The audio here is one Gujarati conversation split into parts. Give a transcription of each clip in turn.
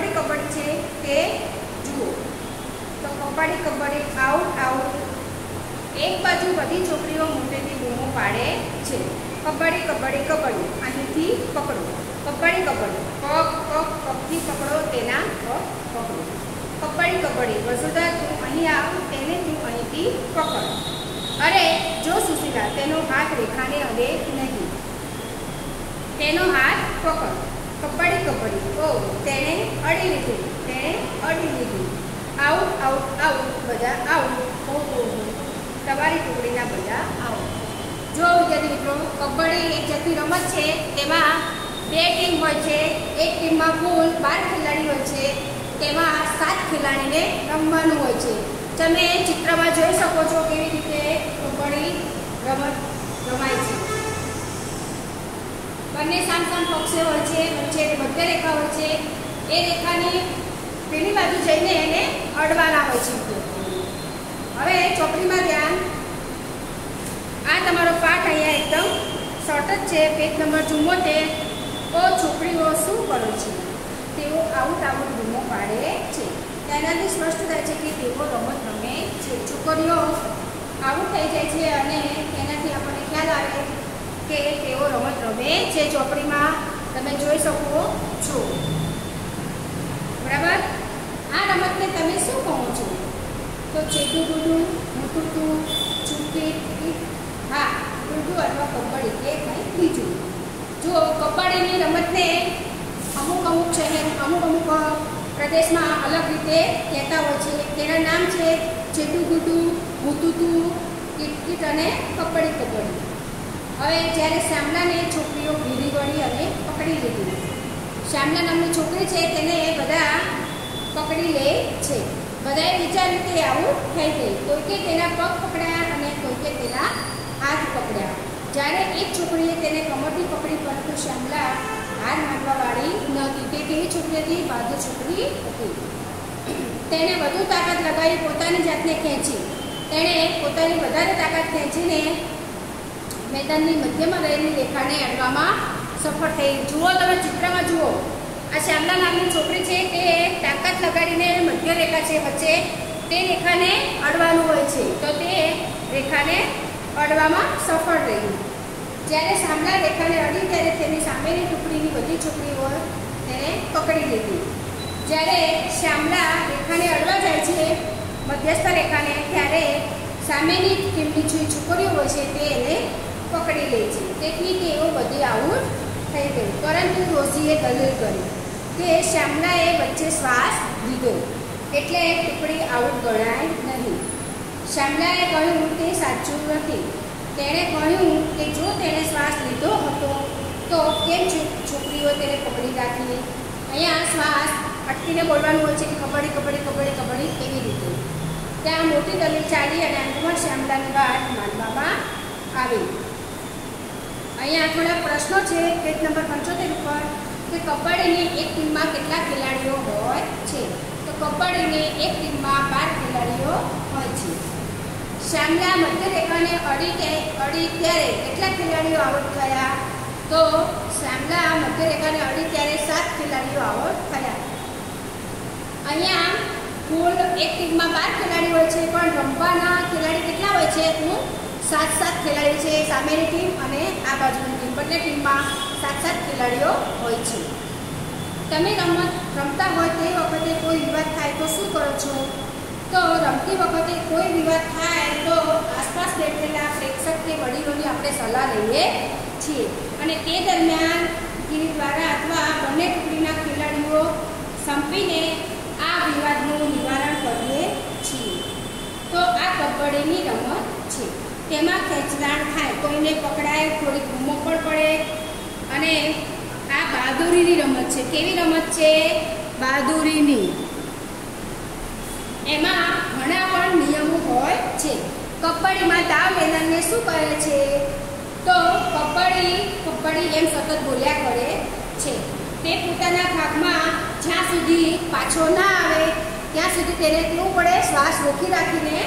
કબડ્ડી કબડ્ડી છે તે જુઓ. તો કબડ્ડી કબડ્ડી આઉટ આઉટ એક બાજુ બધી છોકરીઓ મોટેથી બૂમો પાડે છે. કબડ્ડી કબડ્ડી કબડ્ડી. અહીંથી પકડો. કબડ્ડી કબડ્ડી. પગ કપ, કપથી પકડો, તેના કપ પકડો. કબડ્ડી કબડ્ડી. વસુધા, તું અહીં આવ, તેને તું અહીંથી પકડ. અરે, જો સુશીલા, તેનો હાથ રેખાને અડે નહીં. તેનો હાથ પકડ. કબડ્ડી કબડ્ડી ઓ, તેણે અડી લીધું, તેણે અડી લીધું. આઉટ આઉટ આઉટ, બધા આઉટ. ઓ. તમારી ટુકડીના બધા આઉટ. જો વિદ્યાર્થી મિત્રો, કબડ્ડી એક જાતની રમત છે, તેમાં બે ટીમ હોય છે. એક ટીમમાં કુલ બાર ખેલાડી હોય છે. તેમાં સાત ખેલાડીને રમવાનું હોય છે. તમે ચિત્રમાં જોઈ શકો છો કેવી રીતે કબડ્ડી રમત રમાય છે. બંને સામ સામ પક્ષે હોય છે, વચ્ચે મધ્ય રેખા હોય છે, એ રેખાની પેલી બાજુ જઈને એને અડવાના હોય છે. હવે ચોપડીમાં ધ્યાન. આ તમારો પાઠ અહીંયા એકદમ શોર્ટ જ છે, પેજ નંબર ચુમ્મોતેર. તો છોકરીઓ શું કરે છે? તેઓ આવું તાવું બૂમો પાડે છે. તેનાથી સ્પષ્ટ થાય છે કે તેઓ રમત રમે છે. છોકરીઓ, આવું થઈ જાય છે અને તેનાથી આપણને ખ્યાલ આવે કે તેઓ રમત રમે છે ચોપડીમાં તમે જોઈ શકો છો. બરાબર? આ રમતને તમે શું કહો છો? તો ચેટું ગુડું મુટુટું ચૂકી હા, ગુડું અથવા કબડ્ડી કે કંઈ બીજું. જો કબડ્ડીની રમતને અમુક અમુક શહેર, અમુક અમુક પ્રદેશમાં અલગ રીતે કહેતા હોય છે. તેના નામ છે ચેટું ગુડું ભૂતુતું કિટકિટ અને કપડી કબડ્ડી. હવે જ્યારે શ્યામલાને છોકરીઓ ભીડી વળી અને પકડી લીધી. શ્યામલા નામની છોકરી છે, તેને બધા પકડી લે છે. બધાએ વિચાર્યું કે આવું થઈ ગઈ કોઈકે તેના પગ પકડ્યા અને કોઈકે તેના હાથ પકડ્યા. જ્યારે એક છોકરીએ તેને કમરથી પકડી, પરંતુ શ્યામલા હાર માનવાવાળી નહોતી તે કેવી છોકરી હતી? બહાદુર છોકરી હતી. તેણે વધુ તાકાત લગાવી પોતાની જાતને ખેંચી. તેણે પોતાની વધારે તાકાત ખેંચીને મેદાનની મધ્યમાં રહેલી રેખાને અડવામાં સફળ થઈ. જુઓ તમે ચિત્રમાં જુઓ. આ શ્યામલા નામની છોકરી છે, તે તાકાત લગાડીને મધ્ય રેખા છે, વચ્ચે તે રેખાને અડવાનું હોય છે. તો તે રેખાને અડવામાં સફળ રહી જ્યારે શ્યામલા રેખાને અડી, ત્યારે તેની સામેની ટુકડીની બધી છોકરીઓ તેને પકડી લીધી. જ્યારે શ્યામલા રેખાને અડવા જાય છે, મધ્યસ્થ રેખાને, ત્યારે સામેની ટીમની જે છોકરીઓ હોય છે, તે એને પકડી લે છે. તેથી તેઓ બધી આઉટ થઈ ગઈ પરંતુ રોઝીએ દલીલ કરી કે શ્યામલાએ વચ્ચે શ્વાસ લીધો. એટલે ટુકડી આઉટ ગણાય નહીં. શ્યામલાએ કહ્યું, તે સાચું નથી. તેણે કહ્યું કે જો તેણે શ્વાસ લીધો હતો, તો કેમ છોકરીઓ તેને પકડી રાખી અહીંયા શ્વાસ અટકીને બોલવાનું હોય છે કે કબડ્ડી કબડ્ડી કબડ્ડી કબડ્ડી એવી રીતે. ત્યાં મોટી દલીલ ચાલી અને અંતમાં શ્યામલાની વાત માનવામાં આવી. અહીંયા થોડા પ્રશ્નો છે. પેજ નંબર પંચોતેર ઉપર કે કબડ્ડીની એક ટીમમાં કેટલા ખેલાડીઓ હોય છે? તો કબડ્ડીની એક ટીમમાં બાર ખેલાડીઓ હોય છે. શ્યામલા મધ્યરેખાને અડી અડી ત્યારે કેટલા ખેલાડીઓ આઉટ થયા? તો શ્યામલા મધ્યરેખાને અડી ત્યારે સાત ખેલાડીઓ આઉટ થયા. અહીંયા કુલ એક ટીમમાં બાર ખેલાડી હોય છે, પણ રમવાના ખેલાડી કેટલા હોય છે? કુલ સાત સાત ખેલાડી છે સામેની ટીમ અને આ બાજુની ટીમ. બંને ટીમમાં સાત સાત ખેલાડીઓ હોય છે. તમે રમત રમતા હોય તે વખતે કોઈ વિવાદ થાય તો શું કરો છો? તો રમતી વખતે કોઈ વિવાદ થાય તો આસપાસ બેઠેલા પ્રેક્ષક કે વડીલોની આપણે સલાહ લઈએ છીએ. અને તે દરમિયાન ટીવી દ્વારા અથવા બંને ટુકડીના ખેલાડીઓ સંપીને આ વિવાદનું નિવારણ કરીએ છીએ. તો આ કબડ્ડીની તેમાં ખેંચતાણ થાય. કોઈને પકડાય, થોડીક બૂમો પણ પડે. અને આ બહાદુરીની રમત છે. કેવી રમત છે? બહાદુરીની. એમાં ઘણા પણ નિયમો હોય છે. કપડીમાં તાવ લેનારને શું કહે છે? તો કપડી કપડી એમ સતત બોલ્યા કરે છે. તે પોતાના ભાગમાં જ્યાં સુધી પાછો ના આવે, ત્યાં સુધી તેને કેવું પડે, શ્વાસ રોકી રાખીને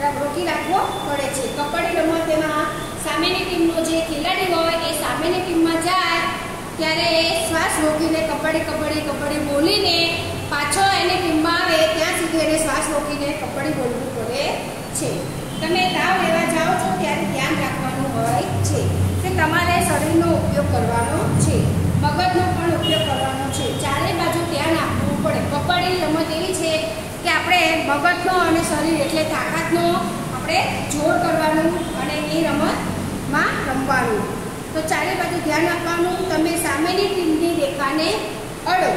રોકી રાખવો પડે છે. કબડ્ડી રમતમાં સામેની ટીમનો જે ખેલાડી હોય એ સામેની ટીમમાં જાય, ત્યારે એ શ્વાસ રોકીને કબડ્ડી કબડ્ડી કબડ્ડી બોલીને પાછો એની ટીમમાં આવે, ત્યાં સુધી એને શ્વાસ રોકીને કબડ્ડી બોલવું પડે છે. તમે તાવ લેવા જાઓ છો ત્યારે ધ્યાન રાખવાનું હોય છે કે તમારે શરીરનો ઉપયોગ કરવાનો છે. મગજનો પણ ઉપયોગ કરવાનો છે. ચારે બાજુ ધ્યાન આપવું પડે કબડ્ડી રમત એવી છે કે આપણે મગજનો અને શરીર એટલે તાકાતનો આપણે જોર કરવાનું અને એ રમતમાં રમવાનું. તો ચારે બાજુ ધ્યાન આપવાનું, તમે સામેની ટીમની રેખાને અડો.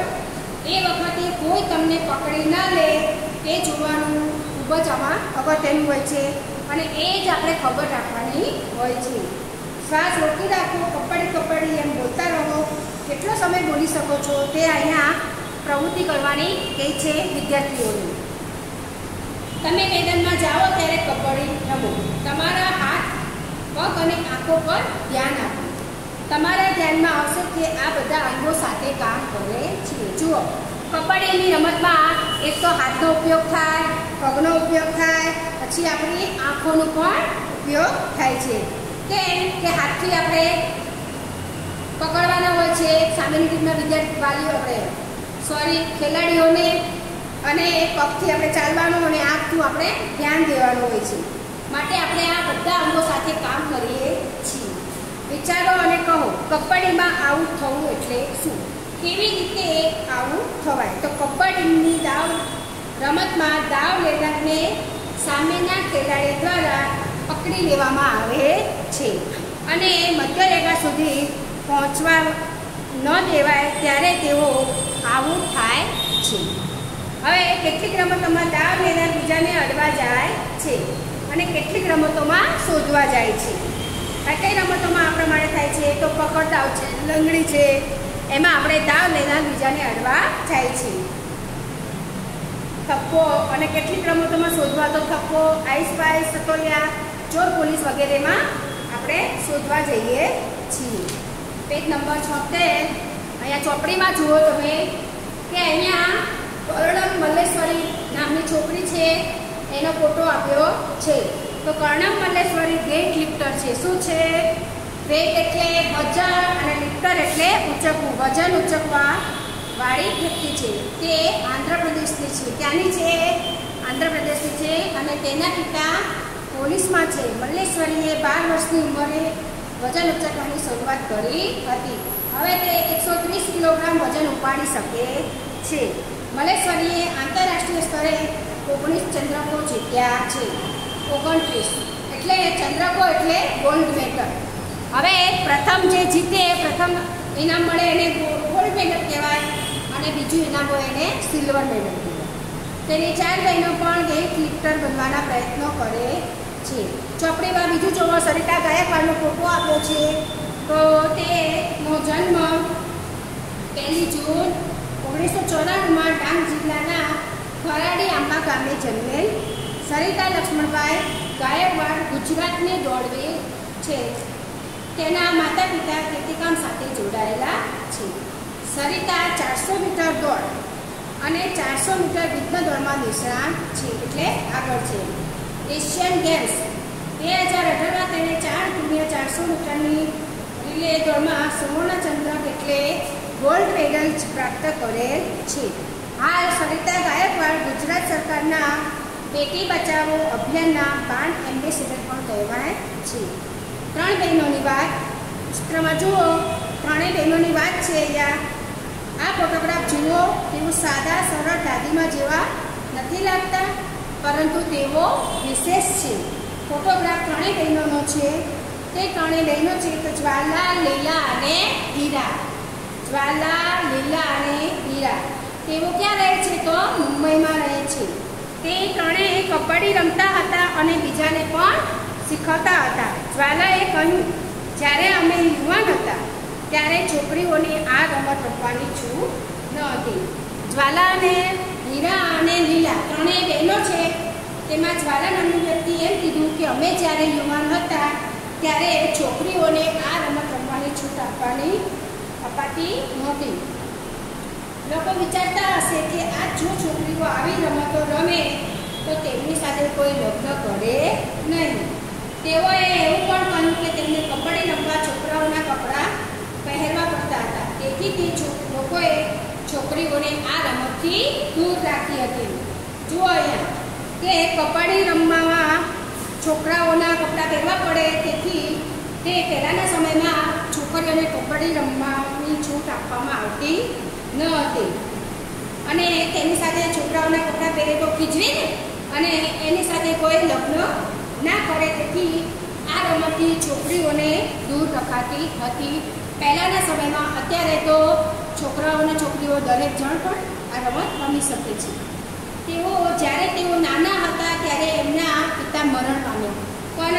એ વખતે કોઈ તમને પકડી ન લે, એ જોવાનું ખૂબ જ આમાં અગત્યનું હોય છે અને એ જ આપણે ખબર રાખવાની હોય છે. શ્વાસ રોકી રાખો, કપડી કપડી એમ બોલતા રહો. કેટલો સમય બોલી શકો છો, તે અહીંયા પ્રવૃત્તિ કરવાની કહે છે વિદ્યાર્થીઓને. તમે મેદાનમાં જાઓ ત્યારે કબડ્ડી રમો. તમારા હાથ, પગ અને આંખો પર ધ્યાન આપો. તમારા ધ્યાનમાં આવશે કે આ બધા અંગો સાથે કામ કરે છે. જુઓ કબડ્ડીની રમતમાં એક તો હાથનો ઉપયોગ થાય, પગનો ઉપયોગ થાય, પછી આપણી આંખોનો પણ ઉપયોગ થાય છે. કેમ કે હાથથી આપણે પકડવાના હોય છે. સામેની ટીમના વિદ્યાર્થી વાલીઓ આપણે સોરી ખેલાડીઓને અને પગથી આપણે ચાલવાનું અને આંખનું આપણે ધ્યાન દેવાનું હોય છે. માટે આપણે આ બધા અંગો સાથે કામ કરીએ છીએ. વિચારો અને કહો, કબડ્ડીમાં આઉટ થવું એટલે શું? કેવી રીતે આવું થવાય? તો કબડ્ડીની દાવ, રમતમાં દાવ લેનારને સામેના ખેલાડી દ્વારા પકડી લેવામાં આવે છે. અને મધ્ય રેખા સુધી પહોંચવા ન દેવાય ત્યારે તેઓ આવું થાય છે. હવે કેટલીક રમતોમાં દાવ લેનાર બીજાને અડવા જાય છે અને કેટલીક રમતોમાં શોધવા જાય છે. આ કઈ રમતોમાં આ પ્રમાણે થાય છે? તો પકડદાવ છે, લંગડી છે. એમાં આપણે દાવ લેનાર બીજાને અડવા જાય છે. થપ્પો અને કેટલીક રમતોમાં શોધવા તો થપ્પો આઈસ પાઈસ સતોલિયા, ચોર પોલીસ વગેરેમાં આપણે શોધવા જઈએ છીએ. પેજ નંબર છોતેર. અહીંયા ચોપડીમાં જુઓ તમે કે અહીંયા કર્ણમ મલ્લેશ્વરી નામની છોકરી છે, એનો ફોટો આપ્યો છે. તો કર્ણમ મલ્લેશ્વરી વેટ લિફ્ટર છે. શું છે? વેટ એટલે વજન અને લિફ્ટર એટલે ઉંચકવું. વજન ઉચકવા વાળી વ્યક્તિ છે. તે આંધ્રપ્રદેશની છે. ત્યાંની છે? આંધ્રપ્રદેશની છે અને તેના પિતા પોલીસમાં છે. મલ્લેશ્વરીએ બાર વર્ષની ઉંમરે વજન ઉચકવાની શરૂઆત કરી હતી. હવે તે એકસો ત્રીસ કિલોગ્રામ વજન ઉપાડી શકે છે. મલેશ્વરીએ આંતરરાષ્ટ્રીય સ્તરે ઓગણીસ ચંદ્રકો જીત્યા છે. ઓગણત્રીસ. એટલે ચંદ્રકો એટલે ગોલ્ડ મેડલ હવે પ્રથમ જે જીતે, પ્રથમ ઇનામ મળે એને ગોલ્ડ મેડલ કહેવાય અને બીજું ઇનામ હોય એને સિલ્વર મેડલ કહેવાય. તેની ચાર બહેનો પણ એ ક્લિપ્ટર બનવાના પ્રયત્નો કરે છે. ચોપડીમાં બીજું જોવો, સરિતા ગાયકવાડનો ફોટો આપ્યો છે. તો તેનો જન્મ પહેલી જૂન ઓગણીસો ચોરાણુંમાં ડાંગ જિલ્લાના ખરાડી આંબા ગામે જન્મેલ. સરિતા લક્ષ્મણભાઈ ગાયકવાડ ગુજરાતને દોડવે છે. તેના માતા પિતા ખેતીકામ સાથે જોડાયેલા છે. સરિતા ચારસો મીટર દોડ અને ચારસો મીટર વિઘ્ન દોડમાં નિષ્ણાત છે એટલે આગળ છે. એશિયન ગેમ્સ બે હજાર અઢારમાં તેણે ચાર ગુણ્યા ચારસો મીટરની રિલે દોડમાં સુવર્ણચંદ્રક એટલે ગોલ્ડ મેડલ પ્રાપ્ત કરેલ છે. હાલ સરિતા ગાયકવાડ ગુજરાત સરકારના બેટી બચાવો અભિયાનના બાણ એમ્બેસેડર પણ કહેવાય છે. ત્રણ બહેનોની વાત, ચિત્રમાં જુઓ, ત્રણેય બહેનોની વાત છે અહીંયા. આ ફોટોગ્રાફ જુઓ, તેઓ સાદા, સરળ દાદીમાં જેવા નથી લાગતા, પરંતુ તેઓ વિશેષ છે. ફોટોગ્રાફ ત્રણેય બહેનોનો છે. તે ત્રણેય બહેનો છે તો જ્વાલા લીલા અને હીરા. જ્વાલા લીલા અને હીરા તેઓ ક્યાં રહે છે તો? મુંબઈમાં રહે છે. તે ત્રણેય કબડ્ડી રમતા હતા અને બીજાને પણ શીખવતા હતા. જ્વાલાએ કહ્યું, જ્યારે અમે યુવાન હતા, ત્યારે છોકરીઓને આ રમત રમવાની છૂટ ન હતી. જ્વાલા અને હીરા અને લીલા ત્રણેય બહેનો છે. તેમાં જ્વાલા નામની વ્યક્તિ એમ કીધું કે, અમે જ્યારે યુવાન હતા, ત્યારે છોકરીઓને આ રમત રમવાની છૂટ આપવાની અપાતી નહોતી. લોકો વિચારતા હશે કે આ જો છોકરીઓ આવી રમતો રમે, તો તેમની સાથે કોઈ લગ્ન કરે નહીં. તેઓએ એવું પણ કહ્યું કે તેમને કબડ્ડી રમવા છોકરાઓના કપડાં પહેરવા પડતા હતા. તેથી તે લોકોએ છોકરીઓને આ રમતથી દૂર રાખી હતી. જુઓ અહીંયા, કે કબડ્ડી રમવામાં છોકરાઓના કપડાં પહેરવા પડે, તેથી તે પહેલાંના સમયમાં છોકરીઓને કબડ્ડી છૂટ આપવામાં આવતી ન હતી. અને તેની સાથે છોકરાઓના કપડાં પહેરે તો ખીજવે અને એની સાથે કોઈ લગ્ન ના કરે તેથી આ રમતથી છોકરીઓને દૂર રખાતી હતી. પહેલાંના સમયમાં અત્યારે તો છોકરાઓ અને છોકરીઓ દરેક જણ પણ આ રમત રમી શકે છે. તેઓ જ્યારે તેઓ નાના હતા ત્યારે એમના પિતા મરણ પામ્યા.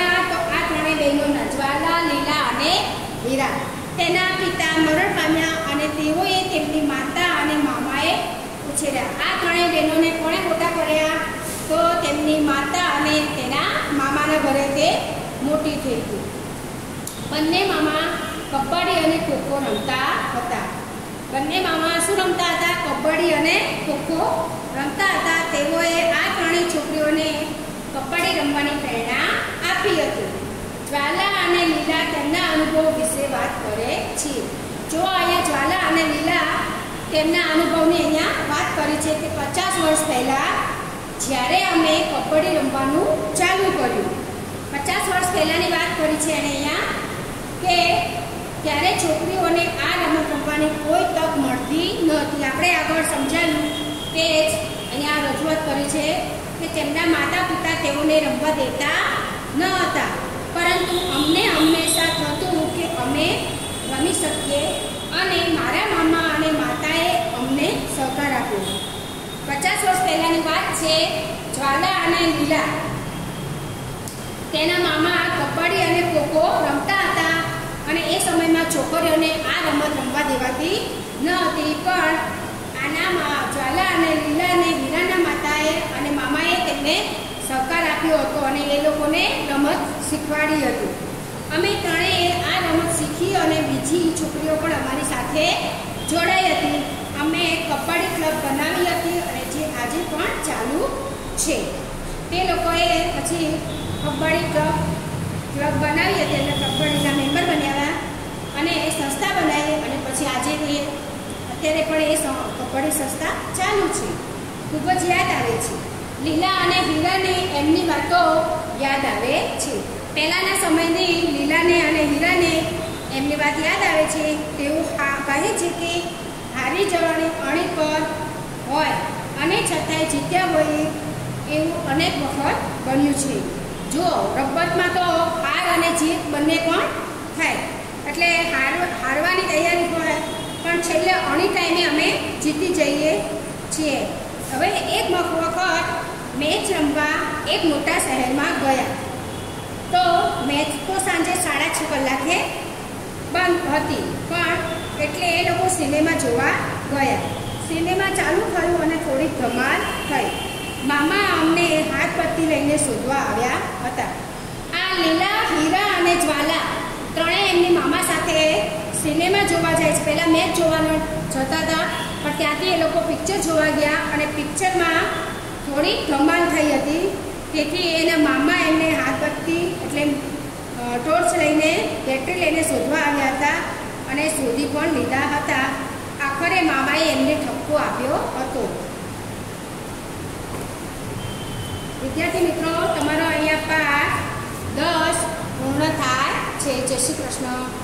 આ તો આ ત્રણેય બહેનો નજવાલા, લીલા અને હીરા. તેના પિતા મરણ પામ્યા અને તેઓએ તેમની માતા અને મામાએ ઉછેર્યા. આ ત્રણેય બહેનોને કોણે મોટા કર્યા? તો તેમની માતા અને તેના મામાના ઘરે તે મોટી થઈ ગઈ. બંને મામા કબડ્ડી અને ખોખો રમતા હતા. બંને મામા શું રમતા હતા? કબડ્ડી અને ખોખો રમતા હતા. તેઓએ આ ત્રણેય છોકરીઓને કબડ્ડી રમવાની પ્રેરણા આપી હતી. જ્વાલા અને લીલા તેમના અનુભવ વિશે વાત કરે છે. જો અહીંયા જ્વાલા અને લીલા તેમના અનુભવની અહીંયા વાત કરી છે કે પચાસ વર્ષ પહેલાં જ્યારે અમે કબડ્ડી રમવાનું ચાલુ કર્યું. પચાસ વર્ષ પહેલાંની વાત કરી છે અને અહીંયા કે ત્યારે છોકરીઓને આ રમત રમવાની કોઈ તક મળતી નહોતી. આપણે આગળ સમજાવ્યું તે જ અહીંયા રજૂઆત કરી છે કે તેમના માતા પિતા તેઓને રમવા દેતા ન હતા. પરંતુ અમને હંમેશા થતું કે અમે રમી શકીએ અને મારા મામા અને માતાએ અમને સહકાર આપ્યો. પચાસ વર્ષ પહેલાંની વાત છે, જ્વાલા અને લીલા. તેના મામા કબડ્ડી અને ખોખો રમતા હતા અને એ સમયમાં છોકરીઓને આ રમત રમવા દેવાતી ન હતી, પણ આના મા- જ્વાલા અને લીલા અને હીરાના માતાએ અને મામાએ તેમને આપ્યો હતો અને એ લોકોને રમત શીખવાડી હતી. અમે ત્રણેય આ રમત શીખી અને બીજી છોકરીઓ પણ અમારી સાથે જોડાઈ હતી. અમે કબડ્ડી ક્લબ બનાવી હતી અને જે આજે પણ ચાલુ છે. તે લોકોએ પછી કબડ્ડી ક્લબ ક્લબ બનાવી હતી એટલે કબડ્ડીના મેમ્બર બન્યા અને એ સંસ્થા બનાવી અને પછી આજે તે અત્યારે પણ એ કબડ્ડી સંસ્થા ચાલુ છે. ખૂબ જ યાદ આવે છે. લીલા અને હીરાને એમની વાતો યાદ આવે છે. પહેલાંના સમયની લીલાને અને હીરાને એમની વાત યાદ આવે છે. તેઓ હા કહે છે કે હારી જવાની અણી પર હોય અને છતાંય જીત્યા હોય એવું અનેક વખત બન્યું છે. જો રમતમાં તો હાર અને જીત બંને પણ થાય? એટલે હાર, હારવાની તૈયારી હોય, પણ છેલ્લે અણી ટાઈમે અમે જીતી જઈએ છીએ. હવે એક વખત મેચ રમવા એક મોટા શહેરમાં ગયા. તો મેચ તો સાંજે સાડા છ કલાકે બંધ હતી, પણ એટલે એ લોકો સિનેમા જોવા ગયા. સિનેમા ચાલુ થયું અને થોડીક ધમાલ થઈ. મામા અમને હાથ પત્તી લઈને શોધવા આવ્યા હતા. આ લીલા, હીરા અને જ્વાલા ત્રણેય એમની મામા સાથે સિનેમા જોવા જાય છે. પહેલાં મેચ જોવાનો જતા હતા, પણ ત્યાંથી એ લોકો પિક્ચર જોવા ગયા અને પિક્ચરમાં થોડી ધમાલ થઈ હતી. તેથી એના મામા એમને હાથ પત્તી એટલે ટોર્ચ લઈને બેટરી લઈને શોધવા આવ્યા હતા અને શોધી પણ લીધા હતા. આખરે મામાએ એમને ઠપકો આપ્યો હતો. વિદ્યાર્થી મિત્રો, તમારો અહીંયા પાઠ દસ પૂર્ણ થાય છે. જય શ્રી કૃષ્ણ.